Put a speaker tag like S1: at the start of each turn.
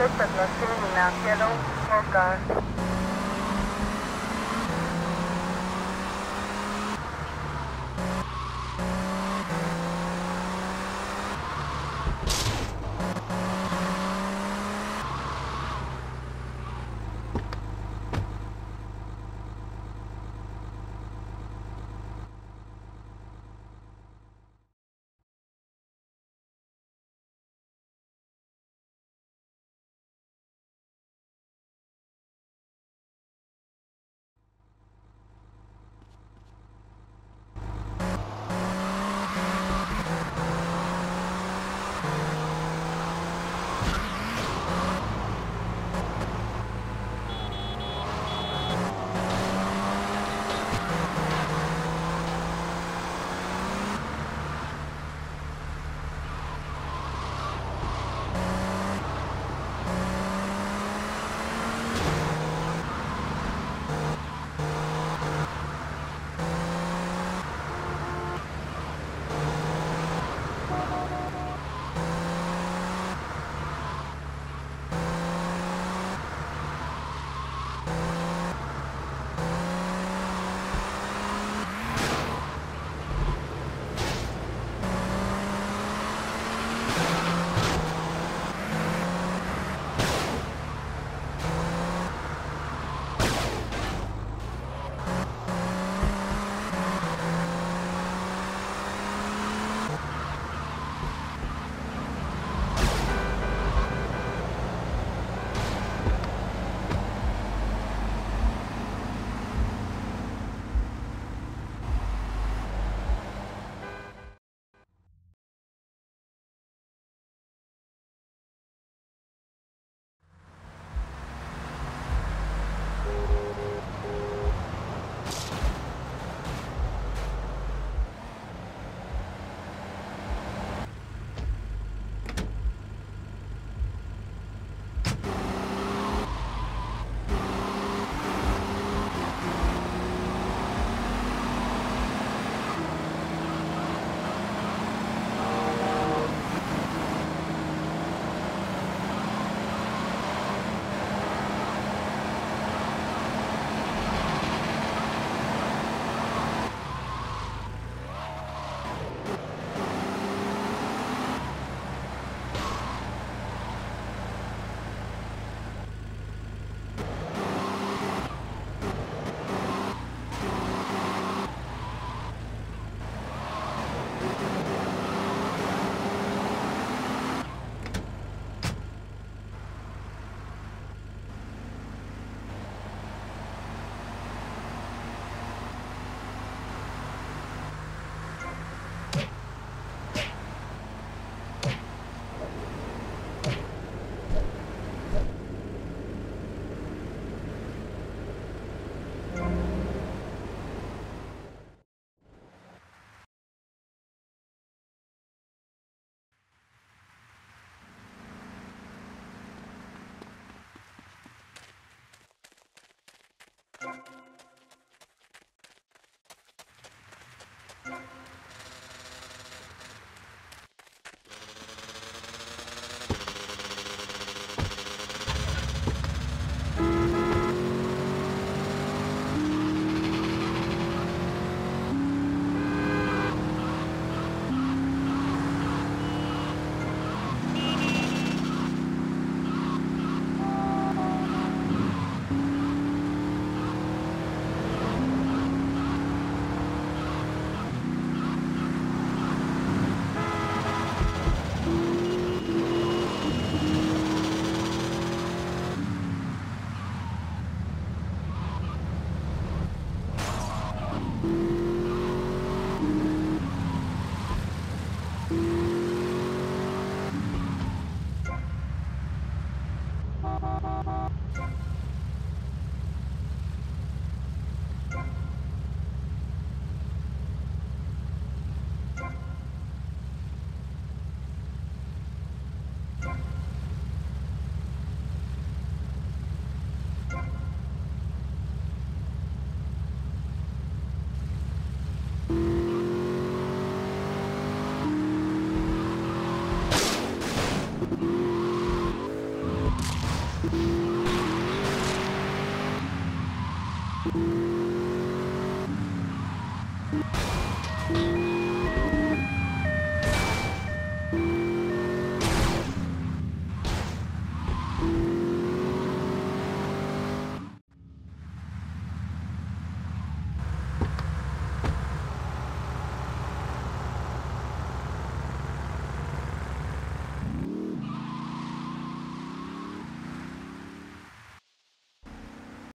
S1: Was seen in a yellow car.